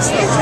Thank you.